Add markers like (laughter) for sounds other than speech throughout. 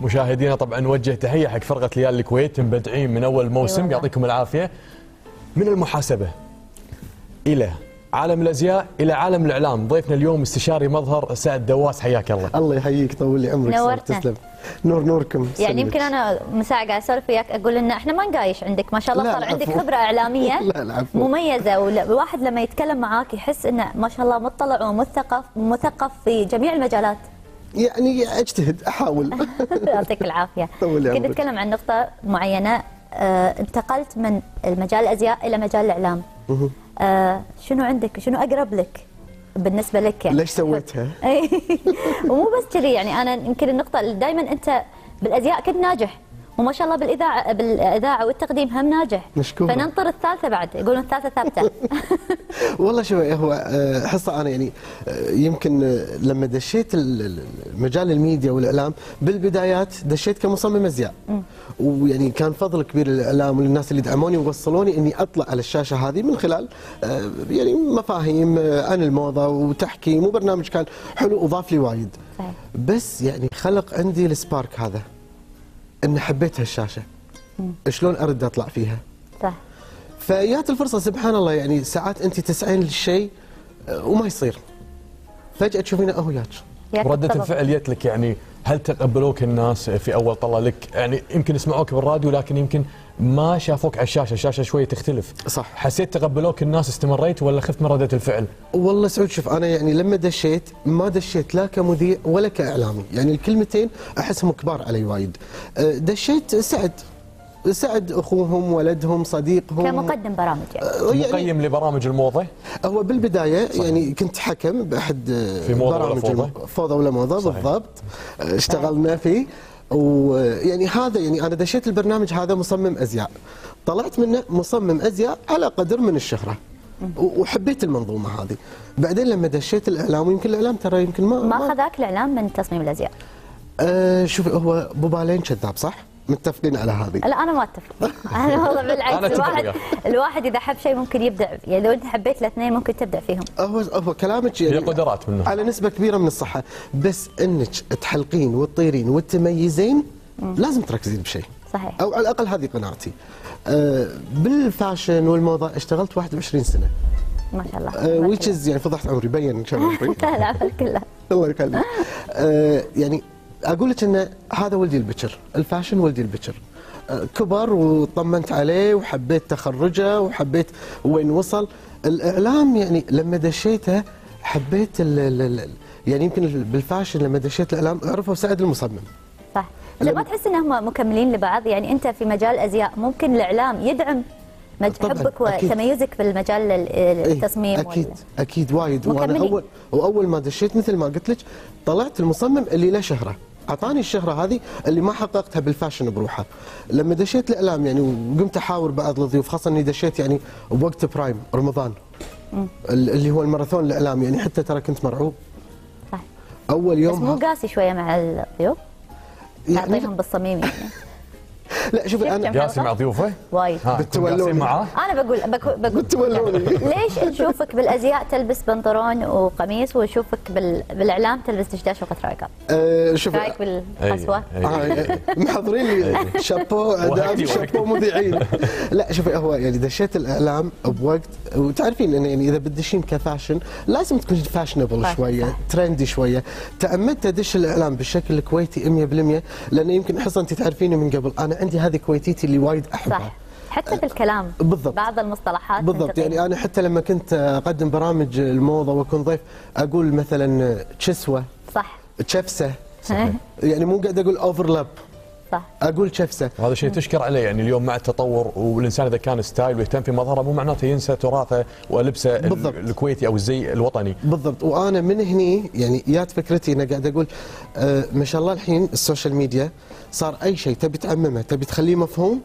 مشاهدينا طبعا نوجه تحية حق فرقة ليال الكويت مبدعين من أول موسم والله. يعطيكم العافية من المحاسبة إلى عالم الأزياء إلى عالم الإعلام ضيفنا اليوم استشاري مظهر سعد دواس حياك الله الله يحييك طول لي عمرك نورتنا. تسلم نور نوركم يعني. يمكن أنا من ساعه قاعد اسولف وياك أقول إن إحنا ما نقايش عندك ما شاء الله صار عندك. خبرة إعلامية (laughs) لا، العفو. مميزة والواحد لما يتكلم معاك يحس إنه ما شاء الله مطلع ومثقف مثقف في جميع المجالات يعني اجتهد أحاول. (laughs) يعطيك العافية. (laughs) كنت. أتكلم عن نقطة معينة. آه انتقلت من المجال الأزياء إلى مجال الإعلام. آه شنو عندك؟ شنو أقرب لك بالنسبة لك؟ يعني ليش سويتها؟ (laughs) إي. ومو بس كذي يعني أنا يمكن النقطة دائما أنت بالأزياء كنت ناجح. وما شاء الله بالاذاعه بالإذاعة والتقديم هم ناجح. مشكورة. فننطر الثالثة بعد يقولون الثالثة ثابتة. (laughs) والله شوف هو آه، حصة أنا يعني آه، يمكن آه، لما دشيت ال- ال- مجال الميديا والإعلام بالبدايات دشيت كمصمم أزياء. ويعني كان فضل كبير للإعلام وللناس اللي دعموني ووصلوني إني أطلع على الشاشة هذه من خلال يعني مفاهيم عن الموضة وتحكيم وبرنامج كان حلو وضاف لي وايد. بس يعني خلق عندي ال spark هذا. ان حبيت هالشاشة. شلون أرد أطلع فيها؟ صح. فجات الفرصة سبحان الله يعني ساعات أنت تسعين للشيء آه، وما يصير. فجأة تشوفينه أهو ياك. ردة. الفعل جت لك يعني هل تقبلوك الناس في أول طلة لك؟ يعني يمكن يسمعوك بالراديو لكن يمكن ما شافوك على الشاشة الشاشة شوية تختلف. صح. حسيت تقبلوك الناس استمريت ولا خفت من ردة الفعل؟ والله سعود شوف أنا يعني لما دشيت ما دشيت لا كمذيع ولا كإعلامي. يعني الكلمتين أحسهم كبار علي وايد. آه، دشيت سعد. سعد أخوهم ولدهم صديقهم. كمقدم برامج يعني. آه، يعني مقيم لبرامج الموضة؟ هو بالبداية صحيح. يعني كنت حكم بأحد في موضة ولا برامج فوضى؟ الم- فوضى ولا موضة صحيح. بالضبط. آه، اشتغلنا فيه. ويعني هذا يعني أنا دشيت البرنامج هذا مصمم أزياء. طلعت منه مصمم أزياء على قدر من الشهرة. وحبيت المنظومة هذه. بعدين لما دشيت الإعلام ويمكن الإعلام ترى يمكن ما, ما خذاك الاعلام من تصميم الأزياء؟ آه شوف هو بوبالين كذاب صح؟ متفقين على هذه؟ لا أنا ما أتفق. (laughs) أنا والله بالعكس الواحد. الواحد إذا حب شيء ممكن يبدع يعني لو أنت حبيت الاثنين ممكن تبدع فيهم. هو هو كلامك يعني قدرات منه. على نسبة كبيرة من الصحة. بس إنك تحلقين وتطيرين وتميزين لازم تركزين بشيء. صحيح. أو على الأقل هذه قناعتي. آه بالفاشن والموضة اشتغلت 21 سنة. ما شاء الله. آه which is يعني فضحت عمري بين إن شاء الله. عمري. (laughs) لا العمل كله (laughs) الله يخليك آه يعني أقول لك إن هذا ولدي البكر ال fashion ولدي البكر. آه كبر وطمنت عليه وحبيت تخرجه وحبيت وين وصل. الاعلام يعني لما دشيته حبيت ال ال ال يعني يمكن بال fashion لما دشيت الاعلام عرفوا سعد المصمم. صح. انت ما تحس إنهم مكملين لبعض؟ يعني أنت في مجال الأزياء ممكن الإعلام يدعم حبك. وتميزك في المجال ال- إيه، التصميم أكيد وال- أكيد وايد. وأنا. اول وأول ما دشيت مثل ما قلت لك طلعت المصمم اللي له شهرة. أعطاني الشهرة هذه اللي ما حققتها بال fashion بروحه لما دشيت الإعلام يعني وقمت أحاور بعض الضيوف خاصة إني دشيت يعني بوقت prime رمضان. ال- اللي هو الماراثون الإعلامي يعني حتى ترى كنت مرعوب. صح أول بس يوم مو ه- قاسي شوية مع الضيوف؟ يعني تعطيهم بالصميم يعني. (laughs) لا شوفي شفت أنا قاسي مع ضيوفه وايد بتولوني. معاه. أنا بقول بقول, بقول بتولوني. ليش نشوفك بالأزياء تلبس بنطلون وقميص ونشوفك بال... بالإعلام تلبس دشداش وقت رايقه آه شوف رأيك بالقسوه آه، محضرين لي شابو وهكتي- شابو مذيعين. لا شوفي هو يعني دشيت الإعلام بوقت وتعرفين انه يعني إذا بتدشين كفاشن لازم تكون فاشنبل شوية. ترندي شوية. تعمدت أدش الإعلام بالشكل الكويتي 100% لأن يمكن حصه انت تعرفيني من قبل. أنا عندي هذه كويتيتي اللي وايد أحبها. صح. حتى بالكلام بالضبط. بعض المصطلحات بالضبط. يعني أنا حتى لما كنت أقدم برامج الموضة وأكون ضيف أقول مثلا تشفسه صح. تشفسه (laughs) يعني مو قاعد أقول overlap صح أقول تشفسه وهذا شيء تشكر عليه يعني اليوم مع التطور والإنسان إذا كان style ويهتم في مظهره مو معناته ينسى تراثه ولبسه ال- بالضبط. الكويتي أو الزي الوطني. بالضبط. وأنا من هني يعني جات فكرتي أنا قاعد أقول آه ما شاء الله الحين ال social media صار أي شيء تبي تعممه تبي تخليه مفهوم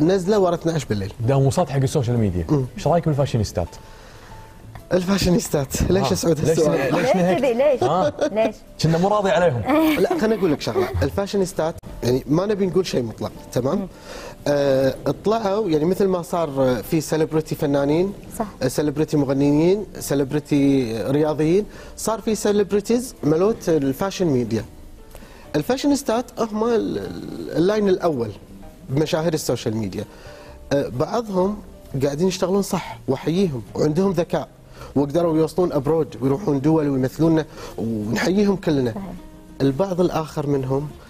نزله ورا 12 بالليل. دام وصلت حق ال social media إيش رأيك بالفاشينيستات؟ الفاشينيستات. ليش آه. اسعود ليش هالسؤال؟ ليش ليش ليش؟ آه. ليش؟ كنا مو راضي عليهم. لا خليني أقول لك شغلة. الفاشينيستات يعني ما نبي نقول شيء مطلق تمام آه طلعوا يعني مثل ما صار في celebrity فنانين صح. celebrity مغنيين celebrity رياضيين صار في celebrities مالوت ال fashion media الفاشينيستات هم ال- ال- ال line الأول بمشاهير ال social media آه، بعضهم قاعدين يشتغلون صح واحييهم وعندهم ذكاء وقدروا يوصلون abroad ويروحون دول ويمثلوننا ونحييهم كلنا. البعض الآخر منهم آه،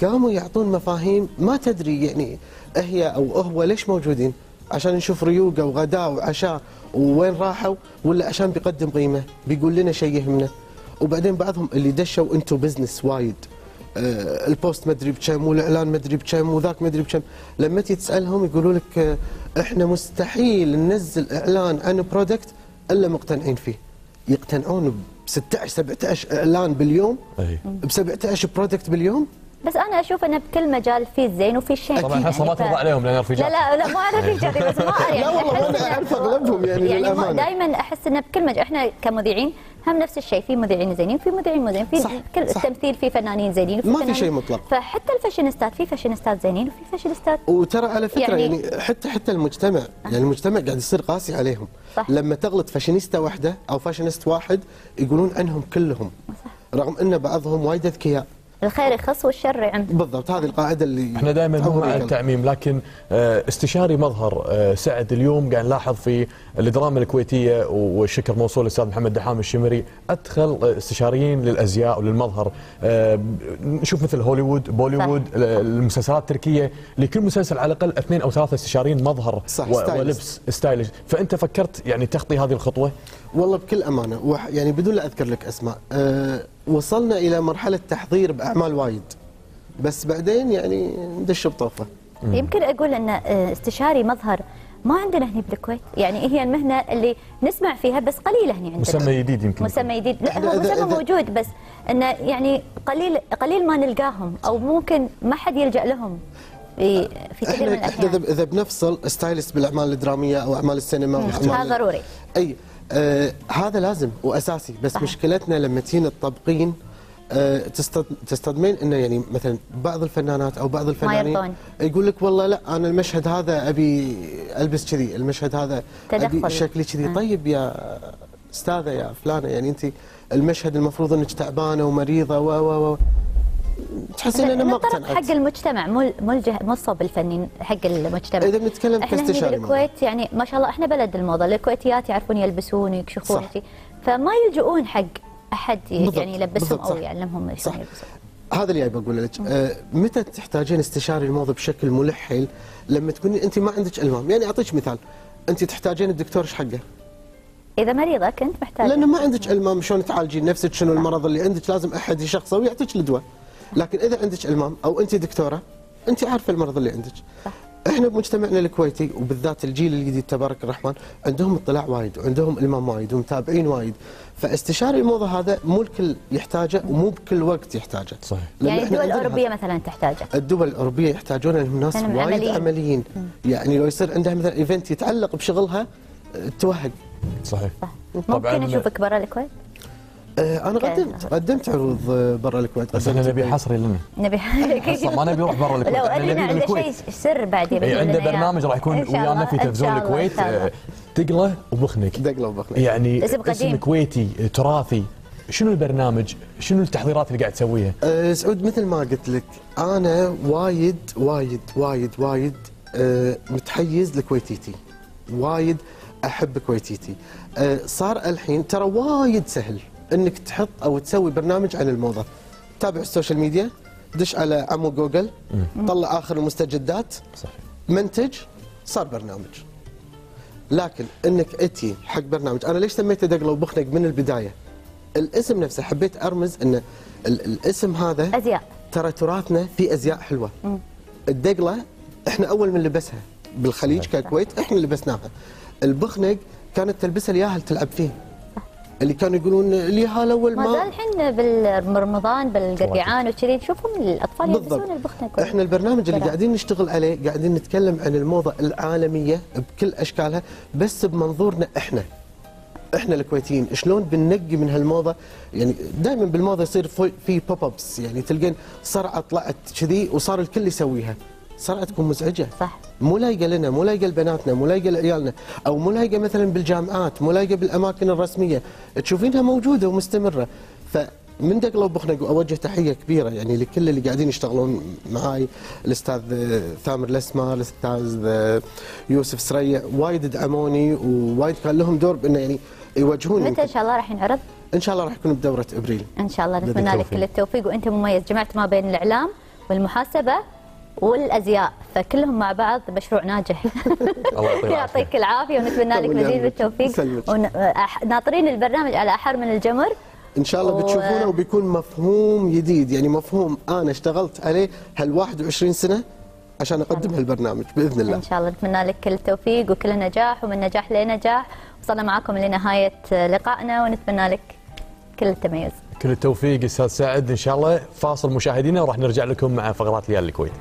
قاموا يعطون مفاهيم ما تدري يعني هي أو هو ليش موجودين؟ عشان نشوف ريوقه وغداء وعشاء وين راحوا ولا عشان بيقدم قيمة بيقول لنا شيء يهمنا. وبعدين بعضهم اللي دشوا into business وايد. آه، ال post مدري بكم والإعلان مدري بكم وذاك مدري بكم. لما تيجي تسألهم يقولوا لك آه، إحنا مستحيل ننزل إعلان عن product إلا مقتنعين فيه. يقتنعون 16 17 إعلان باليوم؟ ب 17 product باليوم؟ بس أنا أشوف إنه بكل مجال في الزين وفي الشين طبعا إحنا ما ف- ترضى عليهم لأن رفيجات لا لا لا مو أنا رفيجاتي بس ما يعني (laughs) لا والله أحس أنا إنه- أعرف أغلبهم يعني يعني. دائما أحس إنه بكل مجال إحنا كمذيعين هم نفس الشيء في مذيعين زينين في مذيعين مو زين في صح، كل صح. التمثيل في فنانين زينين وفي ما في شيء مطلق. فحتى الفاشينيستات في فاشينيستات زينين وفي فاشينيستات وترى على فكرة يعني- يعني, حتى حتى المجتمع يعني المجتمع قاعد يصير قاسي عليهم صح. لما تغلط فاشينيستا واحدة أو fashionist واحد يقولون عنهم كلهم رغم إن بعضهم وايد أذكياء الخير يخص والشر يعم بالضبط هذه القاعدة اللي إحنا دائما مع. التعميم لكن آه، استشاري مظهر آه، سعد اليوم قاعد نلاحظ في الدراما الكويتية والشكر موصول للاستاذ محمد دحام الشمري أدخل آه، استشاريين للأزياء وللمظهر نشوف مثل هوليوود بوليوود صح. ال- المسلسلات التركية لكل مسلسل على الأقل اثنين أو ثلاثة استشاريين مظهر صح،. ولبس stylish فأنت فكرت يعني تخطي هذه الخطوة والله بكل أمانة يعني بدون لا أذكر لك أسماء أه وصلنا إلى مرحلة تحضير بأعمال وايد. بس بعدين يعني ندش بطوفة. يمكن أقول أن آه، استشاري مظهر ما عندنا هنا بالكويت. يعني هي المهنة اللي نسمع فيها بس قليلة هنا عندنا مسمى جديد يمكن مسمى جديد. لا هو مسمى إذا- موجود بس انه يعني قليل قليل ما نلقاهم أو ممكن ما حد يلجأ لهم في في كثير من إحنا إحنا الأحيان. اذا إذا بنفصل ستايلست بالأعمال الدرامية أو أعمال السينما هذا ضروري. أي آه هذا لازم وأساسي بس صحيح. مشكلتنا لما تينا تطبقين آه تستد- تستدمين إنه يعني مثلا بعض الفنانات أو بعض الفنانين. يقول لك والله لا أنا المشهد هذا أبي ألبس كذي المشهد هذا أبي تدخل. شكلي كذي آه. طيب يا أستاذة يا فلانة يعني أنت المشهد المفروض إنك تعبانة ومريضة و و و تحسين انه ما نطرق اقتنعت. حق المجتمع مو مو مو الصوب الفني حق المجتمع. إذا بنتكلم كاستشاري بالكويت يعني ما شاء الله إحنا بلد الموضة الكويتيات يعرفون يلبسون ويكشخون. فما يلجؤون حق أحد يعني يلبسهم أو. يعلمهم شلون صح. يلبسون هذا اللي بقول لك. آه متى تحتاجين استشاري الموضة بشكل ملحل؟ لما تكوني أنت ما عندك ألمام. يعني أعطيك مثال. أنت تحتاجين الدكتور إيش حقه؟ إذا مريضة كنت محتاجة. لأنه ما عندك ألمام شلون تعالجين نفسك شنو المرض اللي عندك. لازم أحد يشخصه ويعطيك الدواء لكن إذا عندك المام أو أنت دكتورة أنت عارفة المرض اللي عندك. صح. إحنا بمجتمعنا الكويتي وبالذات الجيل الجديد تبارك الرحمن عندهم اطلاع وايد وعندهم إلمام وايد ومتابعين وايد. فاستشاري الموضه هذا مو الكل يحتاجه ومو بكل وقت يحتاجه. صحيح. يعني الدول الأوروبية مثلا تحتاجه؟ الدول الأوروبية يحتاجون لهم ناس وايد عمليين. عمليين. يعني لو يصير عندها مثلا event يتعلق بشغلها توهق. صحيح. ممكن اشوفك برا الكويت؟ أنا okay. قدمت. قدمت عروض آه، برا الكويت. بس قدمت نبي حصري لنا. نبي (laughs) ما نبي نروح برا الكويت. لو نبي عنده. شيء سر بعد يبي اي يقول عنده. برنامج راح يكون ويانا في تلفزيون الكويت الله. آه، دقله وبخنق. دقله وبخنق. يعني اسم كويتي آه، تراثي شنو البرنامج؟ شنو التحضيرات اللي قاعد تسويها؟ أه سعود مثل ما قلت لك أنا وايد وايد وايد وايد أه متحيز لكويتيتي. وايد أحب كويتيتي. أه صار الحين ترى وايد سهل. إنك تحط أو تسوي برنامج عن الموضة. تابع ال social media دش على عمو جوجل طلع آخر المستجدات صحيح. منتج صار برنامج. لكن إنك أتي حق برنامج. أنا ليش سميته دقله وبخنق من البداية؟ الاسم نفسه. حبيت أرمز إن ال- الاسم هذا أزياء. ترى تراثنا في أزياء حلوة. الدقلة إحنا أول من لبسها. بالخليج ككويت إحنا لبسناها. البخنق كانت تلبسها الياهل تلعب فيه. اللي كانوا يقولون الياهل أول ما زال ما الحين بالرمضان بالقرقعان وكذي. نشوفهم الأطفال يلبسون البخنة إحنا البرنامج اللي. قاعدين نشتغل عليه قاعدين نتكلم عن الموضة العالمية بكل أشكالها بس بمنظورنا إحنا. إحنا الكويتيين شلون بننقي من هالموضة؟ يعني دائما بالموضة يصير في بوب ابس يعني تلقين صرعة طلعت كذي وصار الكل يسويها. صرعه تكون مزعجة. صح مو لايقة لنا مو لايقة لبناتنا مو لايقة لعيالنا أو مو لايقة مثلا بالجامعات مو لايقة بالأماكن الرسمية. تشوفينها موجودة ومستمرة. من دقله وبخنق أوجه تحية كبيرة يعني لكل اللي قاعدين يشتغلون معاي. الأستاذ ثامر الأسمر الأستاذ يوسف سريع. وايد دعموني ووايد كان لهم دور بأنه يعني يوجهوني. متى إن شاء الله راح ينعرض؟ إن شاء الله راح يكون بدورة أبريل. إن شاء الله نتمنى لك. كل التوفيق. وأنت مميز. جمعت ما بين الإعلام والمحاسبة. والأزياء فكلهم مع بعض مشروع ناجح. (laughs) الله يعطيك العافية. ونتمنى لك مزيد. ون- أح- ناطرين البرنامج على أحر من الجمر. إن شاء الله و- بتشوفونه وبيكون مفهوم جديد يعني مفهوم أنا اشتغلت عليه هال 21 سنة عشان أقدم هالبرنامج بإذن الله. إن شاء الله نتمنى لك كل التوفيق وكل النجاح ومن نجاح لنجاح. وصلنا معكم لنهاية لقائنا ونتمنى لك كل التميز. كل التوفيق أستاذ سعد. إن شاء الله فاصل مشاهدينا وراح نرجع لكم مع فقرات ليال الكويت.